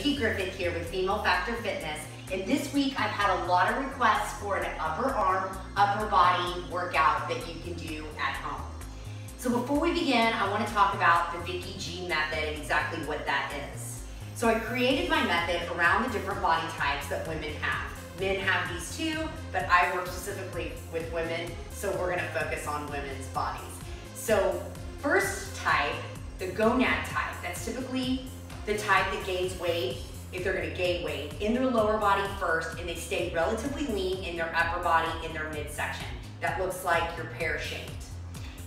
Vickie Griffith here with Female Factor Fitness. And this week I've had a lot of requests for an upper arm, upper body workout that you can do at home. So before we begin, I want to talk about the Vickie G method and exactly what that is. So I created my method around the different body types that women have. Men have these too, but I work specifically with women, so we're gonna focus on women's bodies. So first type, the gonad type, that's typically the type that gains weight, if they're gonna gain weight, in their lower body first and they stay relatively lean in their upper body in their midsection. That looks like you're pear-shaped.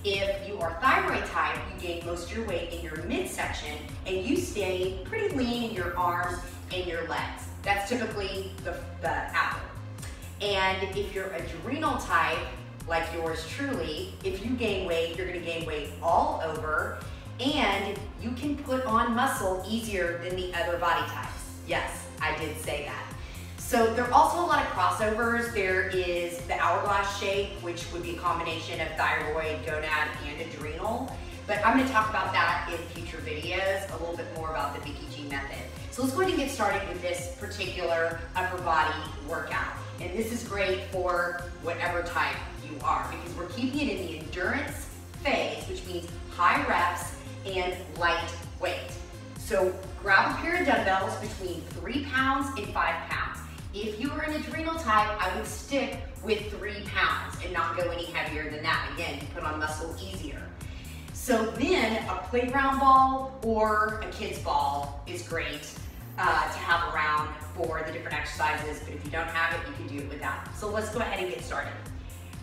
If you are thyroid type, you gain most of your weight in your midsection and you stay pretty lean in your arms and your legs. That's typically the, the apple. And if you're adrenal type, like yours truly, if you gain weight, you're gonna gain weight all over and you can put on muscle easier than the other body types. Yes, I did say that. So there are also a lot of crossovers. There is the hourglass shape, which would be a combination of thyroid, gonad, and adrenal. But I'm gonna talk about that in future videos, a little bit more about the Vickie G method. So let's go ahead and get started with this particular upper body workout. And this is great for whatever type you are because we're keeping it in the endurance phase, which means high reps and lightweight. So grab a pair of dumbbells between three pounds and five pounds. If you are an adrenal type, I would stick with three pounds and not go any heavier than that. Again, you put on muscle easier. So then a playground ball or a kid's ball is great uh, to have around for the different exercises, but if you don't have it, you can do it without. So let's go ahead and get started.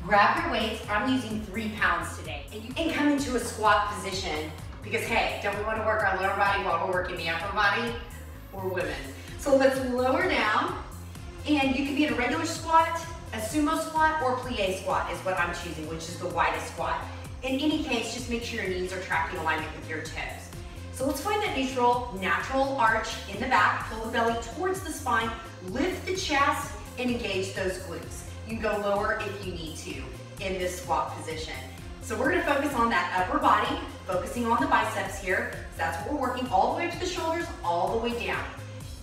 Grab your weights, I'm using three pounds today, and you can come into a squat position because hey, don't we want to work our lower body while we're working the upper body? We're women. So let's lower down, and you can be in a regular squat, a sumo squat, or plie squat is what I'm choosing, which is the widest squat. In any case, just make sure your knees are tracking alignment with your toes. So let's find that neutral, natural arch in the back, pull the belly towards the spine, lift the chest, and engage those glutes. You can go lower if you need to in this squat position. So we're gonna focus on that upper body, focusing on the biceps here. That's what we're working all the way up to the shoulders, all the way down.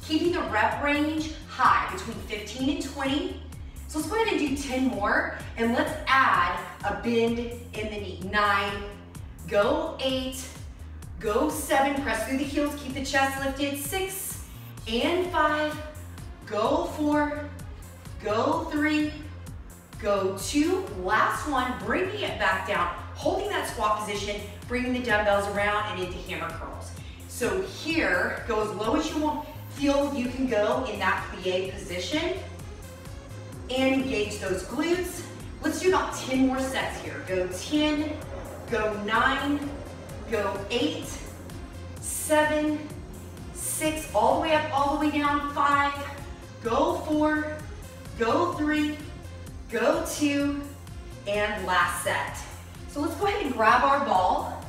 Keeping the rep range high, between 15 and 20. So let's go ahead and do 10 more, and let's add a bend in the knee. Nine, go eight, go seven, press through the heels, keep the chest lifted. Six and five, go four, go three, go two, last one, bringing it back down, holding that squat position, bringing the dumbbells around and into hammer curls. So here, go as low as you want, feel you can go in that plie position and engage those glutes. Let's do about 10 more sets here. Go 10, go nine, go eight, seven, six, all the way up, all the way down, five, go four, go three, go two, and last set. So let's go ahead and grab our ball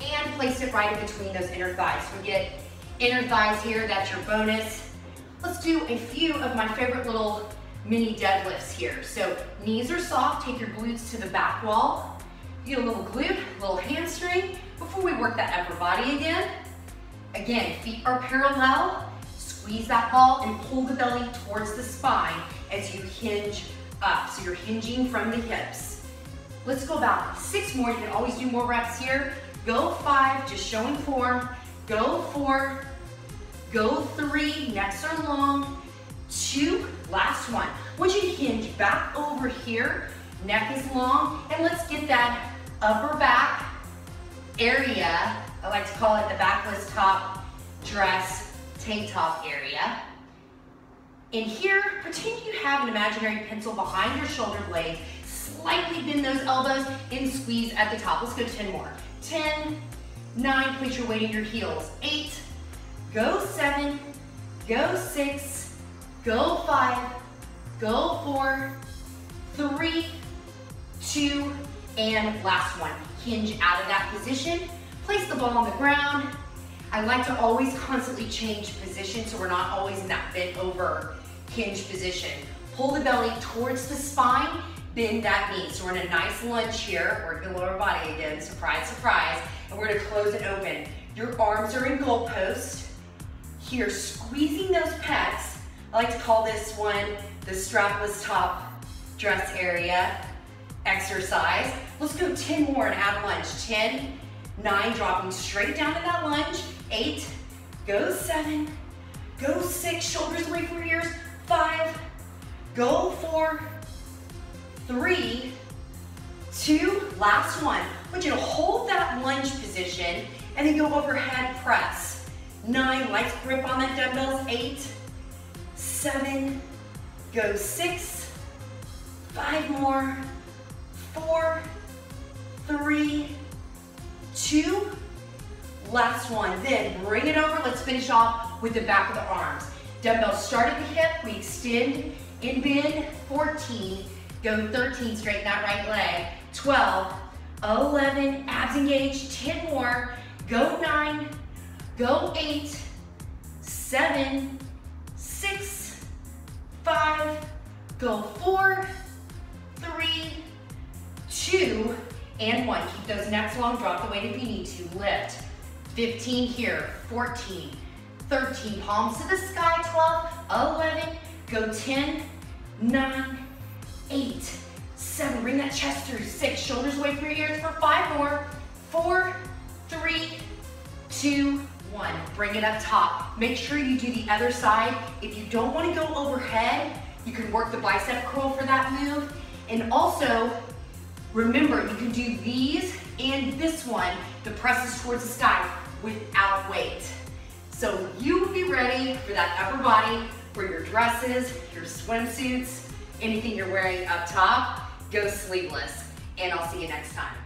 and place it right in between those inner thighs. We get inner thighs here, that's your bonus. Let's do a few of my favorite little mini deadlifts here. So knees are soft, take your glutes to the back wall. Get a little glute, little hamstring before we work that upper body again. Again, feet are parallel. Squeeze that ball and pull the belly towards the spine as you hinge up. So you're hinging from the hips. Let's go about six more. You can always do more reps here. Go five, just showing form. Go four, go three, necks are long. Two, last one. Once you hinge back over here, neck is long, and let's get that upper back area. I like to call it the backless top dress tank top area. In here, pretend you have an imaginary pencil behind your shoulder blades, slightly bend those elbows and squeeze at the top. Let's go 10 more. 10, nine, place your weight in your heels. Eight, go seven, go six, go five, go four, three, two, and last one. Hinge out of that position, place the ball on the ground. I like to always constantly change position so we're not always in that bent over hinge position. Pull the belly towards the spine, bend that knee. So we're in a nice lunge here, working the lower body again, surprise, surprise, and we're gonna close it open. Your arms are in goalpost. here, squeezing those pecs. I like to call this one the strapless top dress area exercise. Let's go 10 more and add lunge. 10, 9, dropping straight down in that lunge. 8, go 7, go 6, shoulders away from your ears. 5, go 4, 3, 2, last one. I want you to hold that lunge position and then go overhead press. 9, light grip on that dumbbells. 8, 7, go 6, 5 more, four, three, two, last one. Then bring it over, let's finish off with the back of the arms. Dumbbells start at the hip, we extend in bend, 14, go 13, straighten that right leg, 12, 11, abs engaged, 10 more, go nine, go eight, seven, six, five, go four, three, two, and one. Keep those necks long, drop the weight if you need to. Lift. 15 here, 14, 13, palms to the sky, 12, 11, go 10, 9, 8, 7, bring that chest through, 6, shoulders away from your ears for 5 more, 4, 3, 2, 1. Bring it up top. Make sure you do the other side. If you don't want to go overhead, you can work the bicep curl for that move. And also, Remember, you can do these and this one, the presses towards the sky without weight. So you will be ready for that upper body, for your dresses, your swimsuits, anything you're wearing up top, go sleeveless. And I'll see you next time.